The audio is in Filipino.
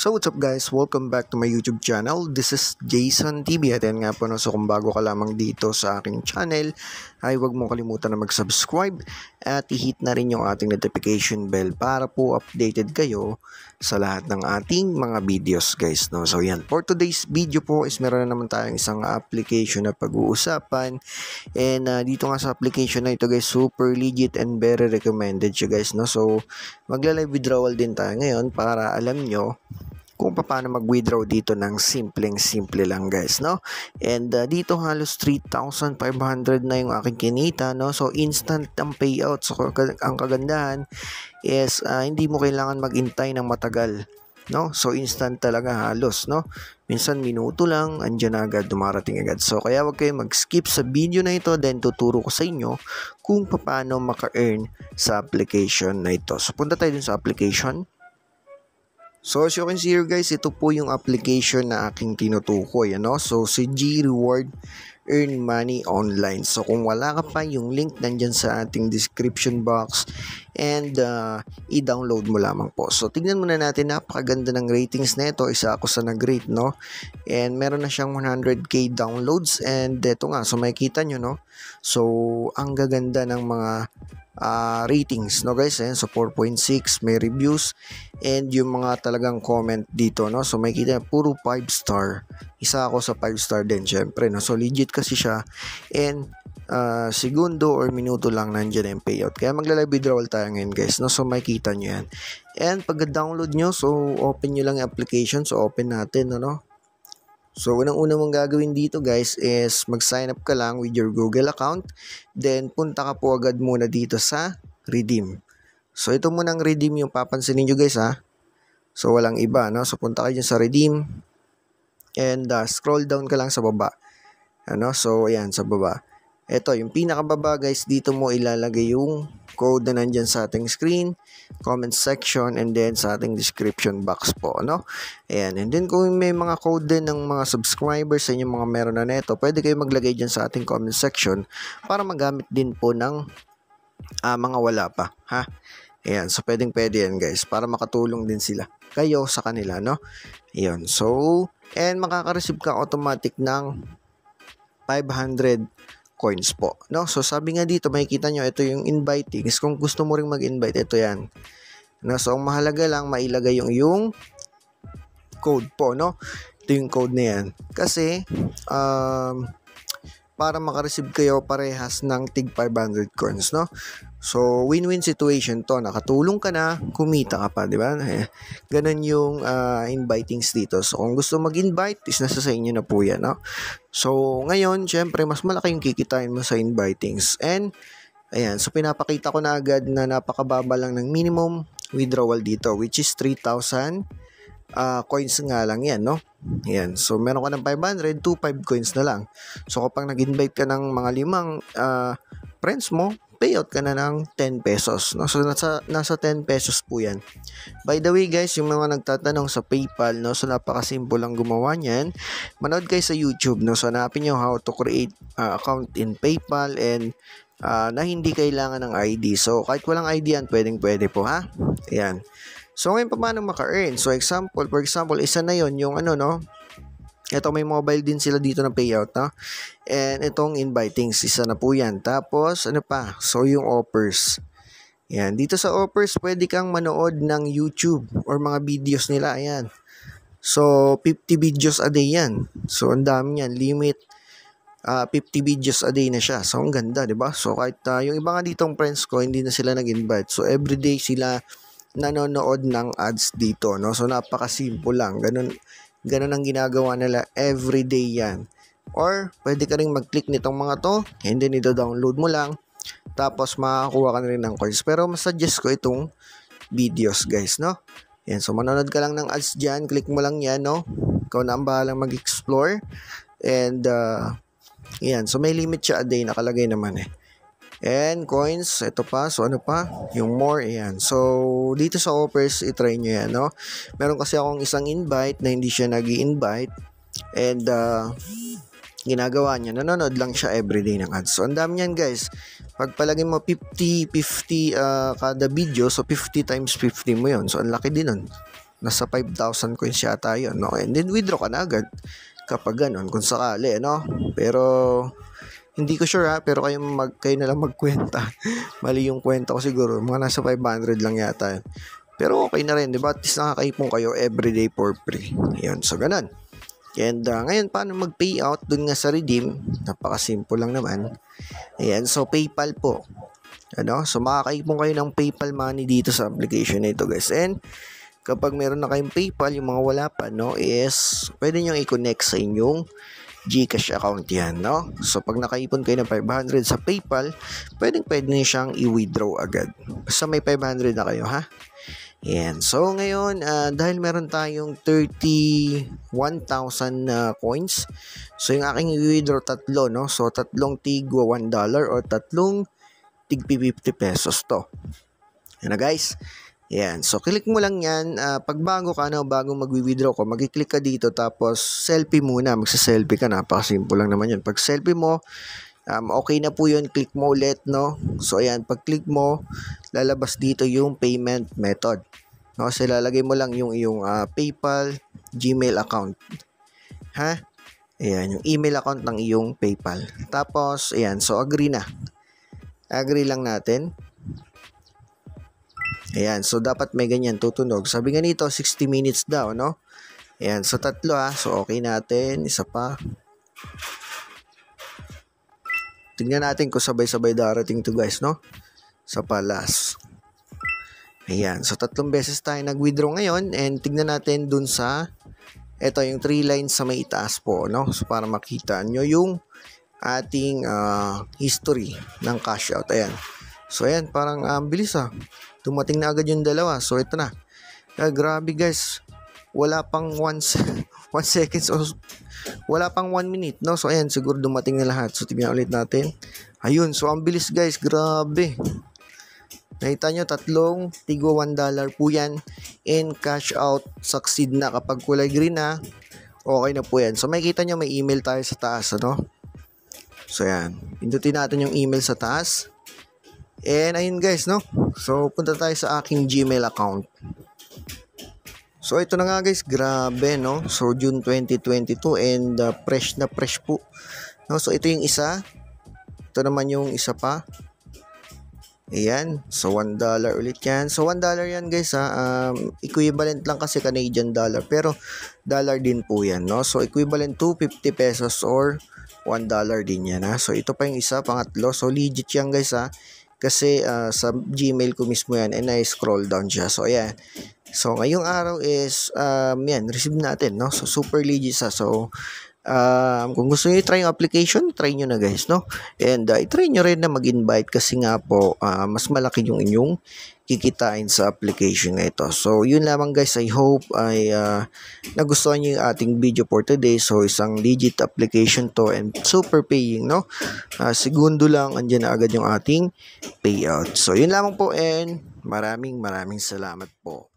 So what's up guys, welcome back to my YouTube channel. This is Jason TV at yan nga po no, so kung bago ka lamang dito sa aking channel ay huwag mo kalimutan na mag-subscribe at i-hit na rin yung ating notification bell para po updated kayo sa lahat ng ating mga videos guys. No? So yan, for today's video po is meron na naman tayong isang application na pag-uusapan and uh, dito nga sa application na ito guys, super legit and very recommended siya guys. No? So magla-live withdrawal din tayo ngayon para alam nyo kung paano mag-withdraw dito ng simpleng-simple lang guys, no? And uh, dito halos 3,500 na yung aking kinita, no? So instant ang payout. So ang kagandahan is uh, hindi mo kailangan maghintay ng matagal, no? So instant talaga halos, no? Minsan minuto lang, andyan agad, dumarating agad. So kaya wag kayo mag-skip sa video na ito, then tuturo ko sa inyo kung paano maka-earn sa application na ito. So punta tayo dun sa application. So as you guys, ito po yung application na aking tinutukoy. Ano? So si G Reward Earn Money Online. So kung wala ka pa, yung link nandyan sa ating description box and uh, i-download mo lamang po. So tignan muna natin, napakaganda ng ratings na ito. Isa ako sa nag-rate, no? And meron na siyang 100k downloads and ito nga, so makikita nyo, no? So ang gaganda ng mga uh, ratings no guys? Ayan so 4.6 may reviews and yung mga talagang comment dito no? So makikita puro 5 star. Isa ako sa 5 star din syempre no? So legit kasi siya. And uh, segundo or minuto lang nandiyan yung payout. Kaya magla-live withdrawal tayo ngayon guys no? So makikita nyo yan. And pag download nyo so open nyo lang yung application. So open natin ano So, unang-una mong gagawin dito guys is mag-sign up ka lang with your Google account. Then, punta ka po agad muna dito sa redeem. So, ito munang redeem yung papansinin nyo guys ha. So, walang iba no. So, punta kayo dyan sa redeem. And uh, scroll down ka lang sa baba. Ano? So, ayan sa baba. Ito, yung pinakababa guys, dito mo ilalagay yung code na nandyan sa ating screen, comment section, and then sa ating description box po, no? Ayan, and then kung may mga code din ng mga subscribers sa inyong mga meron na neto, pwede kayo maglagay dyan sa ating comment section para magamit din po ng uh, mga wala pa, ha? Ayan, so pwedeng pwede yan guys, para makatulong din sila, kayo sa kanila, no? Ayan, so, and makaka-receive ka automatic ng 500 coins po. No? So sabi nga dito, makikita nyo, ito yung inviting. Kung gusto mo ring mag-invite, ito yan. No? So ang mahalaga lang, mailagay yung yung code po. No? Ito yung code na yan. Kasi, um, para makareceive kayo parehas ng tig 500 coins, no? So, win-win situation to. Nakatulong ka na, kumita ka pa, di ba? Ganun yung uh, invitings dito. So, kung gusto mag-invite, is nasa sa inyo na po yan, no? So, ngayon, syempre, mas malaki yung kikitain mo sa invitings. And, ayan, so pinapakita ko na agad na napakababa lang ng minimum withdrawal dito, which is 3,000 uh, coins nga lang yan, no? Yan. So, meron ka ng 500, 2, 5 coins na lang. So, kapag nag-invite ka ng mga limang uh, friends mo, payout ka na ng 10 pesos. No? So, nasa, nasa 10 pesos po yan. By the way, guys, yung mga nagtatanong sa PayPal, no? so napakasimple lang gumawa niyan. Manood kayo sa YouTube. No? So, hanapin nyo how to create uh, account in PayPal and uh, na hindi kailangan ng ID. So, kahit walang ID yan, pwedeng pwede po, ha? Ayan. So, ngayon pa paano maka-earn? So, example, for example, isa na yon yung ano, no? Ito may mobile din sila dito na payout, no? And itong inviting, isa na po yan. Tapos, ano pa? So, yung offers. Yan. Dito sa offers, pwede kang manood ng YouTube or mga videos nila. Ayan. So, 50 videos a day yan. So, ang dami yan. Limit uh, ah, 50 videos a day na siya. So, ang ganda, di ba? So, kahit uh, yung iba nga ditong friends ko, hindi na sila nag-invite. So, everyday sila nanonood ng ads dito, no? So, napaka-simple lang. Ganun, ganun ang ginagawa nila everyday yan. Or, pwede ka rin mag-click nitong mga to, and then ito-download mo lang, tapos makakuha ka na rin ng coins. Pero, mas suggest ko itong videos, guys, no? Yan, so manonood ka lang ng ads dyan, click mo lang yan, no? Ikaw na ang bahalang mag-explore. And, uh, yan, so may limit siya a day, nakalagay naman eh. And coins, ito pa. So ano pa? Yung more, ayan. So dito sa offers, itry nyo yan, no? Meron kasi akong isang invite na hindi siya nag invite And uh, ginagawa niya, nanonood lang siya everyday ng ads. So ang dami niyan guys. Pagpalagay mo 50, 50 uh, kada video, so 50 times 50 mo yon So ang laki din nun. Nasa 5,000 coins yata yun, no? And then withdraw ka na agad kapag ganun, kung sakali, no? Pero, hindi ko sure ha, pero kayo, mag, kayo na lang magkwenta. Mali yung kwenta ko siguro, mga nasa 500 lang yata yun. Pero okay na rin, di ba? At least nakakaipon kayo everyday for free. Yan, so ganun. And uh, ngayon, paano mag-payout dun nga sa redeem? Napaka-simple lang naman. Ayan, so PayPal po. Ano? So makakaipon kayo ng PayPal money dito sa application na ito guys. And kapag meron na kayong PayPal, yung mga wala pa, no, is pwede nyo i-connect sa inyong Gcash account yan, no? So, pag nakaipon kayo ng 500 sa PayPal, pwedeng pwede nyo siyang i-withdraw agad. Basta may 500 na kayo, ha? Yan. So, ngayon, uh, dahil meron tayong 31,000 uh, coins, so yung aking i-withdraw tatlo, no? So, tatlong tigwa $1 or tatlong tig 50 pesos to. Yan na guys. Yan. So, click mo lang yan. Uh, pag bago ka na, bago mag-withdraw ko, mag-click ka dito, tapos selfie muna. Magsa-selfie ka. Napakasimple lang naman yun. Pag selfie mo, Um, okay na po yun, click mo ulit, no? So, ayan, pag click mo, lalabas dito yung payment method. No? So, lalagay mo lang yung iyong uh, PayPal, Gmail account. Ha? Ayan, yung email account ng iyong PayPal. Tapos, ayan, so agree na. Agree lang natin. Ayan, so dapat may ganyan tutunog. Sabi nga nito, 60 minutes daw, no? Ayan, so tatlo ha. So, okay natin. Isa pa. Tingnan natin kung sabay-sabay darating to guys, no? Sa palas. Ayan. So, tatlong beses tayo nag-withdraw ngayon and tingnan natin dun sa ito yung three lines sa may itaas po, no? So, para makita nyo yung ating uh, history ng cash out. Ayan. So, ayan. Parang um, bilis ah. Dumating na agad yung dalawa. So, ito na. Uh, grabe guys. Wala pang 1 one seconds o wala pang 1 minute, no? So, ayan, siguro dumating na lahat. So, tingnan ulit natin. Ayun, so, ang bilis, guys. Grabe. Nakita nyo, tatlong tigo 1 dollar po yan. In cash out, succeed na. Kapag kulay green na, okay na po yan. So, makikita nyo, may email tayo sa taas, ano? So, yan. Pindutin natin yung email sa taas. And, ayun guys, no? So, punta tayo sa aking Gmail account. So ito na nga guys, grabe no. So June 2022 and uh, fresh na fresh po. No, so ito yung isa. Ito naman yung isa pa. Ayan. So, $1 ulit yan. So, $1 yan guys ha. Um, equivalent lang kasi Canadian dollar. Pero, dollar din po yan. No? So, equivalent to 50 pesos or $1 din yan ha. So, ito pa yung isa, pangatlo. So, legit yan guys ha. Kasi uh, sa Gmail ko mismo yan and I scroll down siya. So, ayan. So, ngayong araw is, um, yan, receive natin, no? So, super legit sa. So, um, kung gusto niyo i-try yung application, try nyo na guys, no? And, uh, i-try nyo rin na mag-invite kasi nga po, uh, mas malaki yung inyong kikitain sa application na ito. So, yun lamang guys. I hope ay uh, nagustuhan nyo yung ating video for today. So, isang legit application to and super paying, no? Uh, segundo lang, andyan na agad yung ating payout. So, yun lamang po and maraming maraming salamat po.